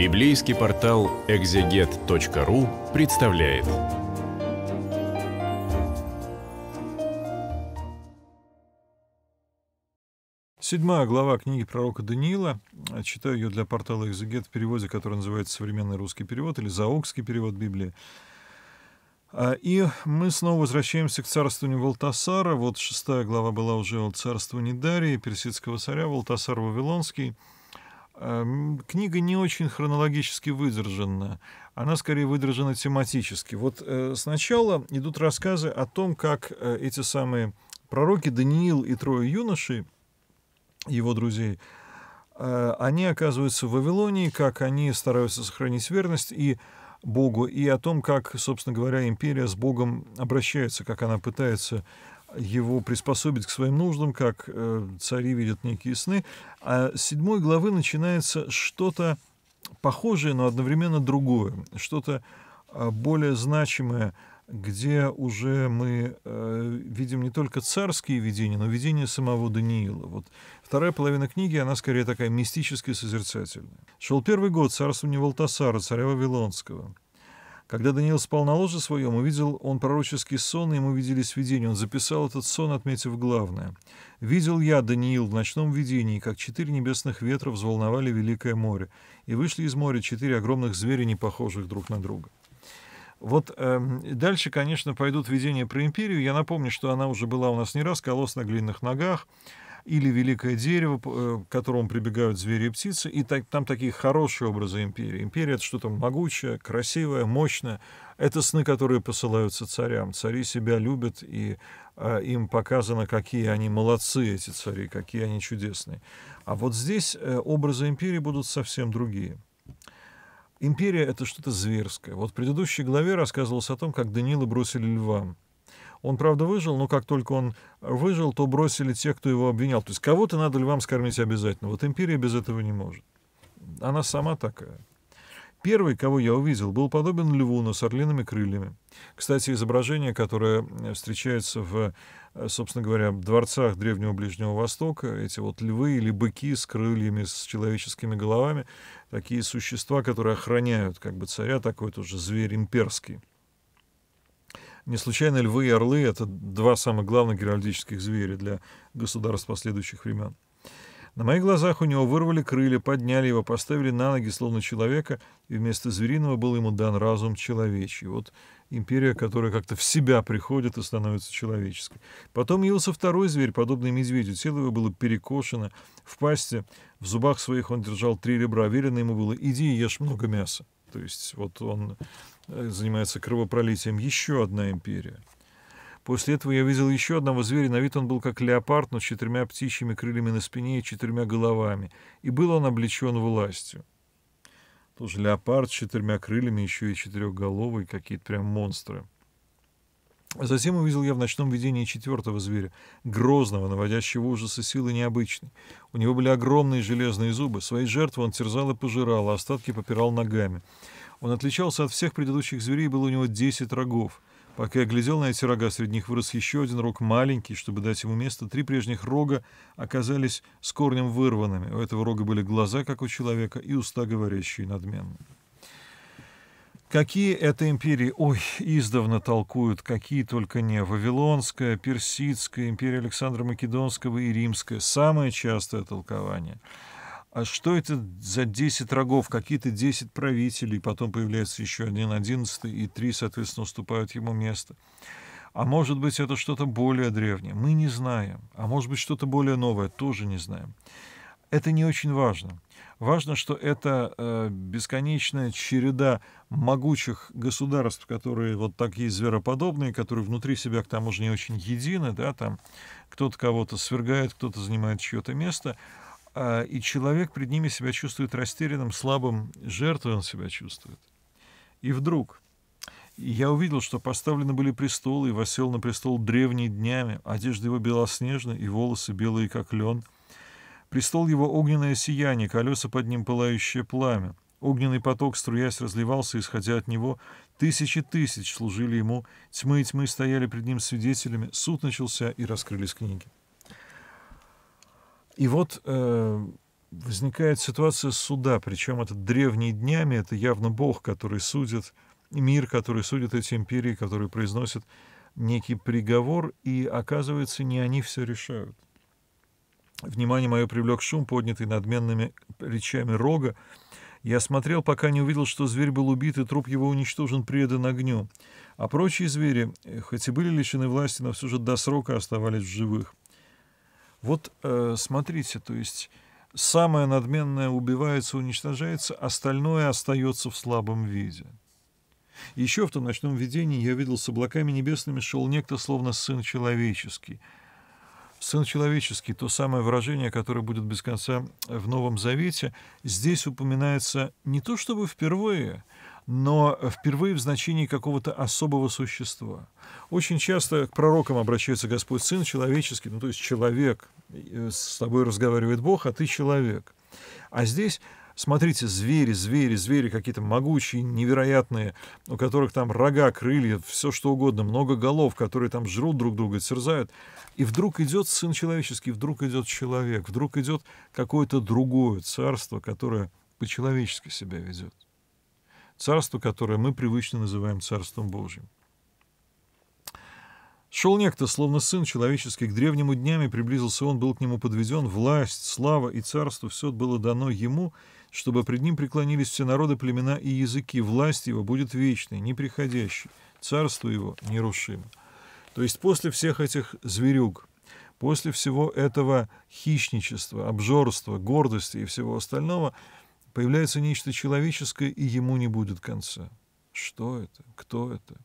Библейский портал экзегет.ру представляет. Седьмая глава книги пророка Даниила. Читаю ее для портала «Экзегет» в переводе, который называется «Современный русский перевод» или «Заокский перевод Библии». А, и мы снова возвращаемся к царствованию Валтасара. Вот шестая глава была уже о царствовании Дарии, персидского царя, Валтасар Вавилонский. А, книга не очень хронологически выдержана, она скорее выдержана тематически. Вот э, сначала идут рассказы о том, как э, эти самые пророки Даниил и трое юношей — его друзей, э, они оказываются в Вавилонии, как они стараются сохранить верность и Богу, и о том, как, собственно говоря, империя с Богом обращается, как она пытается его приспособить к своим нуждам, как э, цари видят некие сны. А с седьмой главы начинается что-то похожее, но одновременно другое, что-то э, более значимое, где уже мы э, видим не только царские видения, но видения самого Даниила. Вот вторая половина книги, она скорее такая мистическая, созерцательная. Шел первый год царствования Валтасара, царя Вавилонского. Когда Даниил спал на ложе своем, увидел он пророческий сон, и ему виделись видения. Он записал этот сон, отметив главное. «Видел я, Даниил, в ночном видении, как четыре небесных ветра взволновали великое море, и вышли из моря четыре огромных зверя, не похожих друг на друга». Вот э, дальше, конечно, пойдут видения про империю. Я напомню, что она уже была у нас не раз, колосс на глиняных ногах, или великое дерево, э, к которому прибегают звери и птицы, и так, там такие хорошие образы империи. Империя — это что-то могучее, красивое, мощное. Это сны, которые посылаются царям. Цари себя любят, и э, им показано, какие они молодцы, эти цари, какие они чудесные. А вот здесь э, образы империи будут совсем другие — Империя — это что-то зверское. Вот в предыдущей главе рассказывалось о том, как Даниила бросили львам. Он, правда, выжил, но как только он выжил, то бросили те, кто его обвинял. То есть кого-то надо львам скормить обязательно. Вот империя без этого не может. Она сама такая. Первый, кого я увидел, был подобен льву, но с орлиными крыльями. Кстати, изображение, которое встречается в, собственно говоря, дворцах Древнего Ближнего Востока, эти вот львы или быки с крыльями, с человеческими головами, такие существа, которые охраняют как бы царя, такой тоже зверь имперский. Не случайно львы и орлы — это два самых главных геральдических зверя для государств последующих времен. На моих глазах у него вырвали крылья, подняли его, поставили на ноги, словно человека, и вместо звериного был ему дан разум человечий. Вот империя, которая как-то в себя приходит и становится человеческой. Потом явился второй зверь, подобный медведю. Тело его было перекошено. В пасти, в зубах своих он держал три ребра. Велено ему было, иди и ешь много мяса. То есть вот он э, занимается кровопролитием. Еще одна империя. После этого я видел еще одного зверя, на вид он был как леопард, но с четырьмя птичьими крыльями на спине и четырьмя головами, и был он облечен властью. Тоже леопард с четырьмя крыльями, еще и четырехголовый, какие-то прям монстры. Затем увидел я в ночном видении четвертого зверя, грозного, наводящего ужасы силы необычной. У него были огромные железные зубы, свои жертвы он терзал и пожирал, а остатки попирал ногами. Он отличался от всех предыдущих зверей, было у него десять рогов. Пока я глядел на эти рога, среди них вырос еще один рог маленький, чтобы дать ему место. Три прежних рога оказались с корнем вырванными. У этого рога были глаза, как у человека, и уста, говорящие надменно. Какие это империи? Ой, издавна толкуют, какие только не. Вавилонская, Персидская, империя Александра Македонского и Римская. Самое частое толкование — а что это за 10 рогов, какие-то 10 правителей, потом появляется еще один одиннадцатый, и три, соответственно, уступают ему место. А может быть, это что-то более древнее, мы не знаем. А может быть, что-то более новое, тоже не знаем. Это не очень важно. Важно, что это э, бесконечная череда могучих государств, которые вот такие звероподобные, которые внутри себя к тому же не очень едины, да, там кто-то кого-то свергает, кто-то занимает чье-то место — а, и человек пред ними себя чувствует растерянным, слабым, жертвой он себя чувствует. И вдруг я увидел, что поставлены были престолы, и восел на престол древний днями, одежда его белоснежна, и волосы белые, как лен. Престол его огненное сияние, колеса под ним пылающее пламя. Огненный поток, струясь, разливался, исходя от него. Тысячи тысяч служили ему, тьмы и тьмы стояли пред ним свидетелями. Суд начался, и раскрылись книги. И вот э, возникает ситуация суда, причем это древние днями, это явно Бог, который судит, мир, который судит эти империи, который произносит некий приговор, и оказывается, не они все решают. Внимание мое привлек шум, поднятый надменными речами рога. Я смотрел, пока не увидел, что зверь был убит, и труп его уничтожен, предан огню. А прочие звери, хоть и были лишены власти, но все же до срока оставались в живых. Вот э, смотрите, то есть самое надменное убивается, уничтожается, остальное остается в слабом виде. Еще в том ночном видении я видел с облаками небесными шел некто, словно сын человеческий. Сын человеческий, то самое выражение, которое будет без конца в Новом Завете, здесь упоминается не то чтобы впервые, но впервые в значении какого-то особого существа. Очень часто к пророкам обращается Господь Сын человеческий, ну то есть человек, с тобой разговаривает Бог, а ты человек. А здесь Смотрите, звери, звери, звери какие-то могучие, невероятные, у которых там рога, крылья, все что угодно, много голов, которые там жрут друг друга, терзают. И вдруг идет Сын Человеческий, вдруг идет человек, вдруг идет какое-то другое царство, которое по-человечески себя ведет. Царство, которое мы привычно называем Царством Божьим. Шел некто, словно сын человеческий, к древнему днями приблизился он, был к нему подведен, власть, слава и царство, все было дано ему, чтобы пред ним преклонились все народы, племена и языки. Власть его будет вечной, неприходящей, царство его нерушимо. То есть после всех этих зверюг, после всего этого хищничества, обжорства, гордости и всего остального, появляется нечто человеческое, и ему не будет конца. Что это? Кто это?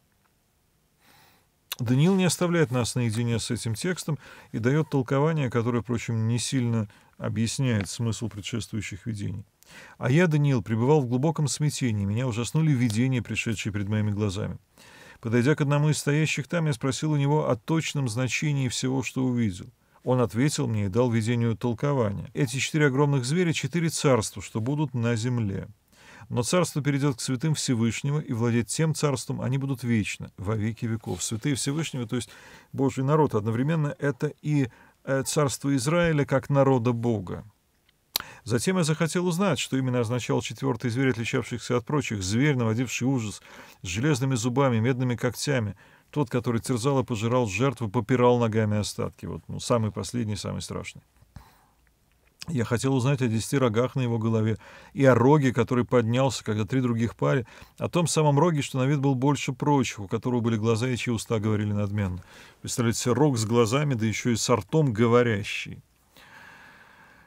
Даниил не оставляет нас наедине с этим текстом и дает толкование, которое, впрочем, не сильно объясняет смысл предшествующих видений. А я, Даниил, пребывал в глубоком смятении, меня ужаснули видения, пришедшие перед моими глазами. Подойдя к одному из стоящих там, я спросил у него о точном значении всего, что увидел. Он ответил мне и дал видению толкования. Эти четыре огромных зверя — четыре царства, что будут на земле. Но царство перейдет к святым Всевышнего, и владеть тем царством они будут вечно, во веки веков. Святые Всевышнего, то есть Божий народ, одновременно это и э, царство Израиля как народа Бога. Затем я захотел узнать, что именно означал четвертый зверь, отличавшийся от прочих. Зверь, наводивший ужас, с железными зубами, медными когтями. Тот, который терзал и пожирал жертву, попирал ногами остатки. Вот, ну, самый последний, самый страшный. Я хотел узнать о десяти рогах на его голове и о роге, который поднялся, когда три других паре, о том самом роге, что на вид был больше прочих, у которого были глаза и чьи уста говорили надменно. Представляете себе, рог с глазами, да еще и с ртом говорящий.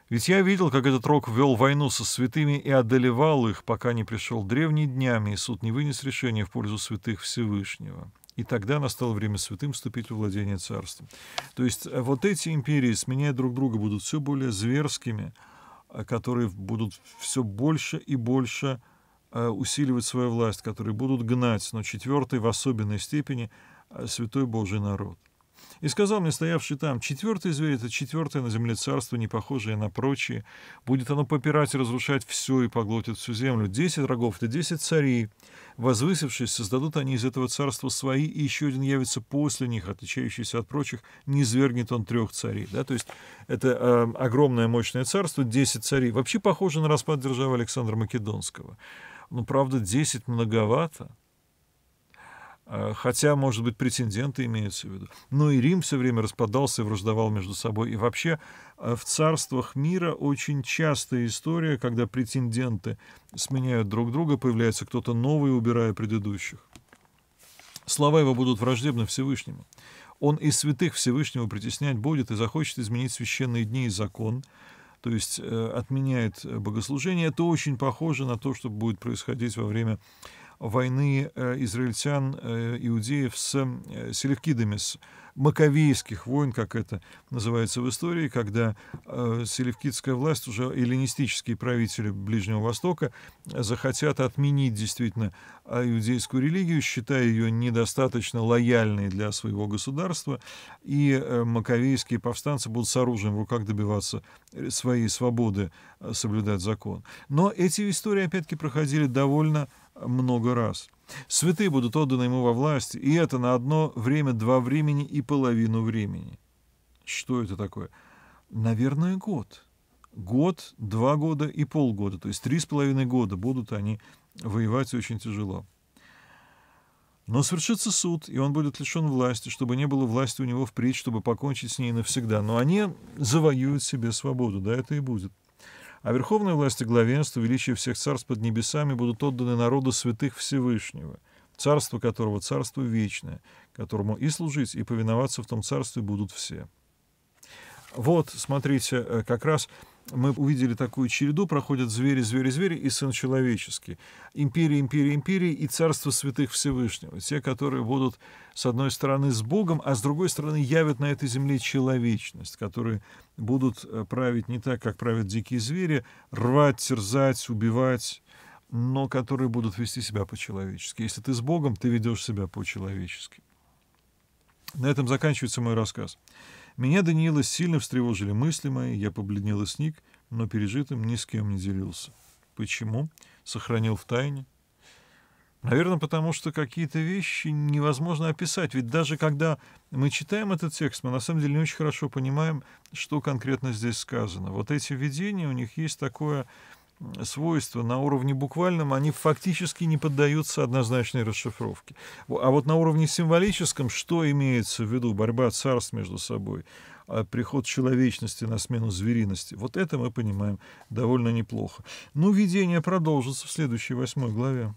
Ведь я видел, как этот рог вел войну со святыми и одолевал их, пока не пришел древний днями, и суд не вынес решения в пользу святых Всевышнего. И тогда настало время святым вступить в владение царством. То есть э, вот эти империи, сменяя друг друга, будут все более зверскими, э, которые будут все больше и больше э, усиливать свою власть, которые будут гнать, но четвертый в особенной степени святой Божий народ. И сказал мне стоявший там, четвертый зверь — это четвертое на земле царство, не похожее на прочие. Будет оно попирать и разрушать все и поглотит всю землю. Десять врагов — это десять царей. Возвысившись, создадут они из этого царства свои, и еще один явится после них, отличающийся от прочих, не свергнет он трех царей. Да? То есть это э, огромное мощное царство, десять царей. Вообще похоже на распад державы Александра Македонского. Но, правда, десять многовато. А, хотя, может быть, претенденты имеются в виду. Но и Рим все время распадался и враждовал между собой. И вообще а, в царствах мира очень частая история, когда претенденты сменяют друг друга, появляется кто-то новый, убирая предыдущих. Слова его будут враждебны Всевышнему. Он из святых Всевышнего притеснять будет и захочет изменить священные дни и закон, то есть э, отменяет богослужение. Это очень похоже на то, что будет происходить во время войны э, израильтян, э, иудеев с э, селевкидами, с маковейских войн, как это называется в истории, когда селевкидская власть, уже эллинистические правители Ближнего Востока, захотят отменить действительно иудейскую религию, считая ее недостаточно лояльной для своего государства, и маковейские повстанцы будут с оружием в руках добиваться своей свободы, соблюдать закон. Но эти истории, опять-таки, проходили довольно много раз. Святые будут отданы ему во власть, и это на одно время, два времени и половину времени. Что это такое? Наверное, год. год, два года и полгода. То есть три с половиной года будут они воевать очень тяжело. Но свершится суд, и он будет лишен власти, чтобы не было власти у него впредь, чтобы покончить с ней навсегда. Но они завоюют себе свободу, да, это и будет. А верховная власть и главенство, величие всех царств под небесами будут отданы народу святых Всевышнего, царство которого царство вечное, которому и служить, и повиноваться в том царстве будут все. Вот, смотрите, э, как раз мы увидели такую череду, проходят звери, звери, звери и сын человеческий. Империя, империя, империя и царство святых Всевышнего. Те, которые будут, с одной стороны, с Богом, а с другой стороны, явят на этой земле человечность, которые будут э, править не так, как правят дикие звери, рвать, терзать, убивать, но которые будут вести себя по-человечески. Если ты с Богом, ты ведешь себя по-человечески. На этом заканчивается мой рассказ. Меня, Даниила, сильно встревожили мысли мои, я побледнел и сник, но пережитым ни с кем не делился. Почему? Сохранил в тайне. Наверное, потому что какие-то вещи невозможно описать. Ведь даже когда мы читаем этот текст, мы на самом деле не очень хорошо понимаем, что конкретно здесь сказано. Вот эти видения, у них есть такое свойства на уровне буквальном, они фактически не поддаются однозначной расшифровке. А вот на уровне символическом, что имеется в виду борьба царств между собой, а приход человечности на смену звериности, вот это мы понимаем довольно неплохо. Ну, видение продолжится в следующей восьмой главе.